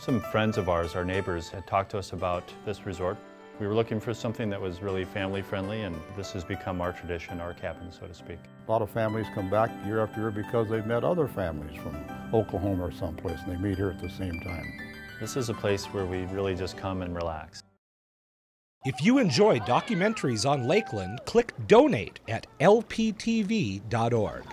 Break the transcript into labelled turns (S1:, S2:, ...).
S1: Some friends of ours, our neighbors, had talked to us about this resort. We were looking for something that was really family friendly and this has become our tradition, our cabin, so to speak.
S2: A lot of families come back year after year because they've met other families from Oklahoma or someplace and they meet here at the same time.
S1: This is a place where we really just come and relax.
S3: If you enjoy documentaries on Lakeland, click donate at lptv.org.